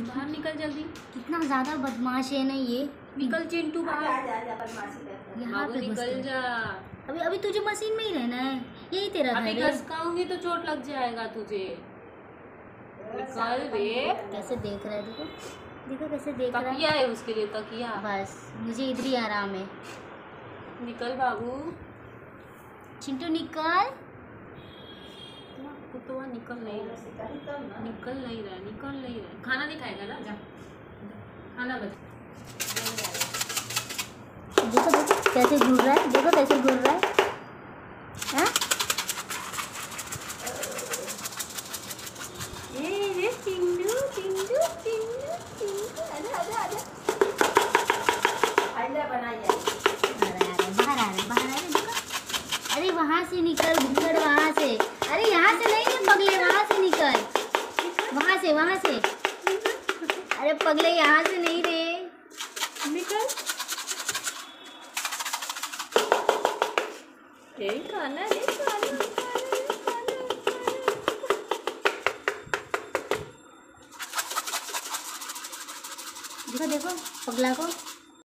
बाहर निकल जल्दी। कितना ज़्यादा बदमाश है ना ये। निकल चिंटू बाहर। यहाँ पे निकल जा। अभी अभी तुझे मशीन में ही रहना है। यही तेरा अभी घसकाऊँगी तो चोट लग जाएगा तुझे। निकल रे। कैसे देख रहा है देखो। देखो कैसे देख रहा है। है उसके लिए तकिया। बस मुझे इधर ही आराम है। निकल बाबू। चिंटू निकल। कुत्ता निकल नहीं रहा। निकल नहीं रहा निकल नहीं रहा। खाना नहीं खाएगा ना? जा। खाना बचा देखो देखो कैसे घूर रहा है। देखो कैसे घूर रहा है। हाँ? आजा आजा आजा रहा आ रहा बाहर आ रहा है, बाहर आ रहा है, अरे वहाँ से निकल भुक्कड़ वहाँ से अरे यहाँ से नहीं रे पगले वहाँ से निकल वहाँ से वहाँ से अरे पगले यहाँ से नहीं रहे निकल। खाना। देखो देखो पगला को।